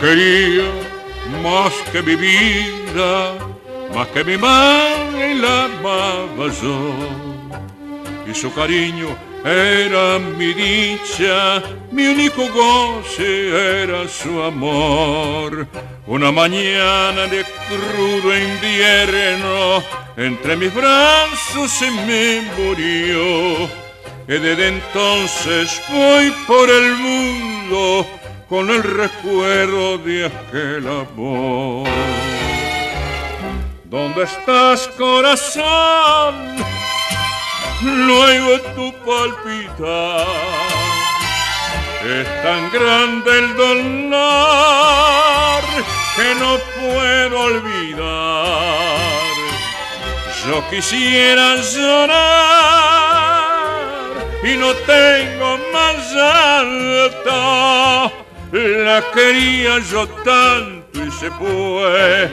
quería más que mi vida, más que mi madre la amaba yo. Y su cariño era mi dicha, mi único goce era su amor. Una mañana de crudo invierno, entre mis brazos se me murió. Y desde entonces voy por el mundo con el recuerdo de aquel amor. ¿Dónde estás, corazón? Luego tu palpitar. Es tan grande el dolor que no puedo olvidar. Yo quisiera llorar y no tengo más alta. La quería yo tanto y se fue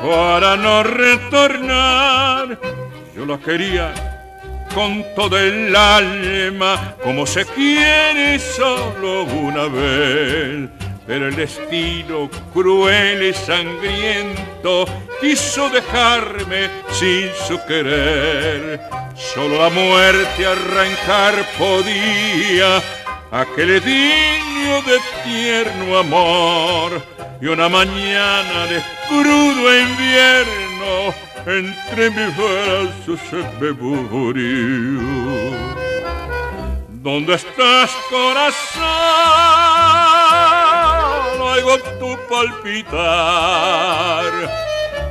para no retornar. Yo la quería con todo el alma, como se quiere solo una vez. Pero el destino cruel y sangriento quiso dejarme sin su querer. Solo la muerte arrancar podía aquel de tierno amor. Y una mañana de crudo invierno entre mis brazos se me murió. ¿Dónde estás, corazón? Oigo tu palpitar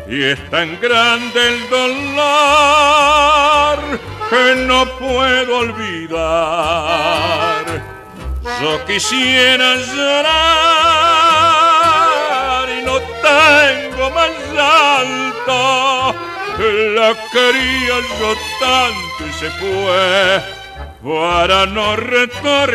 y es tan grande el dolor que no puedo olvidar. Yo quisiera llorar y no tengo más alto la quería yo tanto y se fue para no retornar.